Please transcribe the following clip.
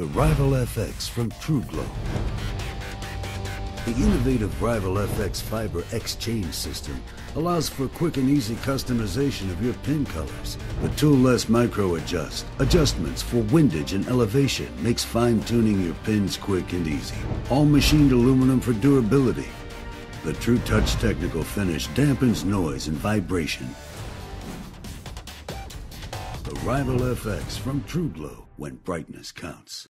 The Rival FX from TRUGLO. The innovative Rival FX Fiber Exchange system allows for quick and easy customization of your pin colors. The tool-less micro adjust, adjustments for windage and elevation makes fine-tuning your pins quick and easy. All machined aluminum for durability. The TRU-TOUCH technical finish dampens noise and vibration. The Rival FX from TRUGLO when brightness counts.